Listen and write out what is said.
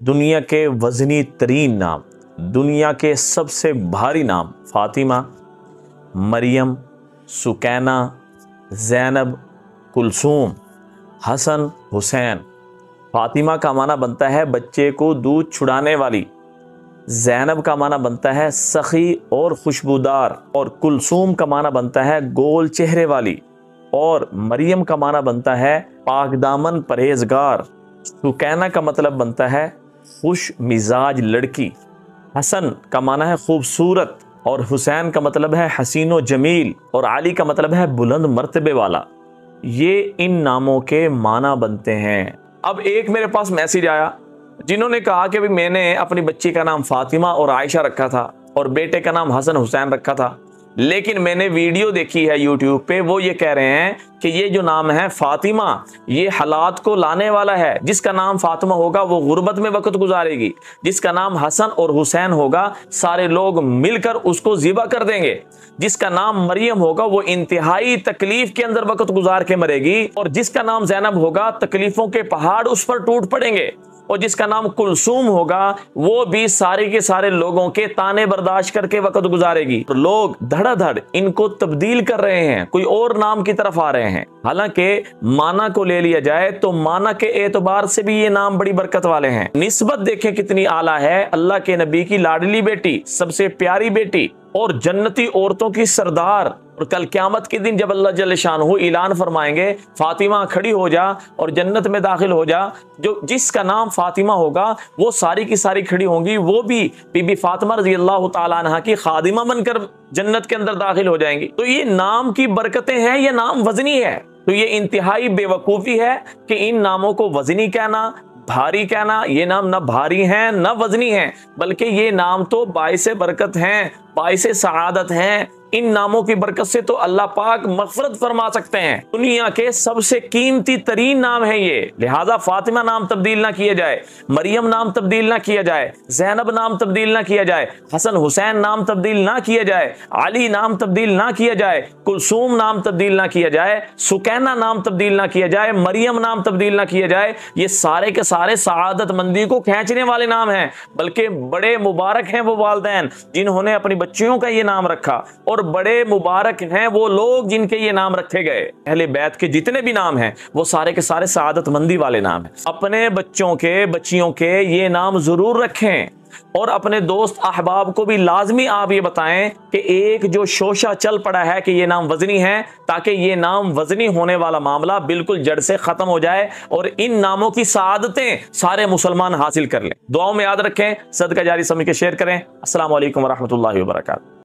دنیا کے وزنی ترین نام، دنیا کے سب سے بھاری نام فاطمہ، مریم، سکینہ، زینب، کلثوم، حسن، حسین۔ فاطمہ کا معنی بنتا ہے بچے کو دودھ چھڑانے والی۔ زینب کا معنی بنتا ہے سخی اور خوشبودار۔ اور کلثوم کا معنی بنتا ہے گول چہرے والی۔ اور مریم کا معنی بنتا ہے پاک دامن پرہیزگار۔ سکینہ کا مطلب بنتا ہے خوش مزاج لڑکی۔ حسن کا معنی ہے خوبصورت اور حسین کا مطلب ہے حسین و جمیل اور علی کا مطلب ہے بلند مرتبے والا۔ یہ ان ناموں کے معنی بنتے ہیں۔ اب ایک میرے پاس میسیج آیا جنہوں نے کہا کہ میں نے اپنی بچی کا نام فاطمہ اور عائشہ رکھا تھا اور بیٹے کا نام حسن حسین رکھا تھا۔ لیکن میں نے ویڈیو دیکھی ہے یوٹیوب پہ، وہ یہ کہہ رہے ہیں کہ یہ جو نام ہے فاطمہ، یہ حالات کو لانے والا ہے۔ جس کا نام فاطمہ ہوگا، وہ غربت میں وقت گزارے گی۔ جس کا نام حسن اور حسین ہوگا، سارے لوگ مل کر اس کو ذبح کر دیں گے۔ جس کا نام مریم ہوگا، وہ انتہائی تکلیف کے اندر وقت گزار کے مرے گی۔ اور جس کا نام زینب ہوگا، تکلیفوں کے پہاڑ اس پر ٹوٹ پڑیں گے۔ اور جس کا نام کلسوم ہوگا، وہ بھی سارے کے سارے لوگوں کے تانے برداشت کر کے وقت گزارے گی۔ لوگ دھڑا دھڑ ان کو تبدیل کر رہے ہیں، کوئی اور نام کی طرف آ رہے ہیں۔ حالانکہ مانا کو لے لیا جائے تو مانا کے اعتبار سے بھی یہ نام بڑی برکت والے ہیں۔ نسبت دیکھیں کتنی اعلیٰ ہے۔ اللہ کے نبی کی لاڈلی بیٹی، سب سے پیاری بیٹی اور جنتی عورتوں کی سردار اور کل قیامت کے دن جب اللہ جل شان ہو اعلان فرمائیں گے، فاطمہ کھڑی ہو جا اور جنت میں داخل ہو جا، جو جس کا نام فاطمہ ہوگا، وہ ساری کی ساری کھڑی ہوں گی، وہ بھی بی بی فاطمہ رضی اللہ تعالیٰ عنہ کی خادمہ بن کر جنت کے اندر داخل ہو جائیں گی۔ تو یہ نام کی برکتیں ہیں یہ نام وزنی ہے؟ تو یہ انتہائی بے وقوفی ہے کہ ان ناموں کو وزنی کہنا، بھاری کہنا، یہ نام نہ بھاری ہیں، نہ وزنی ہیں، بلکہ یہ نام تو باعث برکت ہیں، باعث سعادت ہیں ان ناموں کی برکت سے تو اللہ پاک مغفرت فرما سکتے ہیں۔ دنیا کے سب سے قیمتی ترین نام ہے یہ۔ لہذا فاطمہ نام تبدیل نہ کیا جائے، مریم نام تبدیل نہ کیا جائے، زینب نام تبدیل نہ کیا جائے، حسن حسین نام تبدیل نہ کیا جائے، علی نام تبدیل نہ کیا جائے، کلثوم نام تبدیل نہ کیا جائے، سکینہ نام تبدیل نہ کیا جائے، مریم نام تبدیل نہ کیا جائے، یہ سارے کے سارے سعادت مندی کو کھینچنے والے نام ہیں۔ بلکہ بڑے مبارک ہیں وہ والدین جنہوں نے اپنی بچیوں کا یہ نام رکھا۔ اور اور بڑے مبارک ہیں وہ لوگ جن کے یہ نام رکھے گئے۔ اہل بیت کے جتنے بھی نام ہیں، وہ سارے کے سارے سعادت مندی والے نام ہیں۔ اپنے بچوں کے، بچیوں کے یہ نام ضرور رکھیں۔ اور اپنے دوست احباب کو بھی لازمی آپ یہ بتائیں کہ ایک جو شوشہ چل پڑا ہے کہ یہ نام وزنی ہے تاکہ یہ نام وزنی ہونے والا معاملہ بالکل جڑ سے ختم ہو جائے اور ان ناموں کی سعادتیں سارے مسلمان حاصل کر لیں۔ دعاؤں میں یاد رکھیں، صدقہ جاری سمجھ کے شیئر کریں۔ السلام علیکم ورحمۃ اللہ وبرکاتہ۔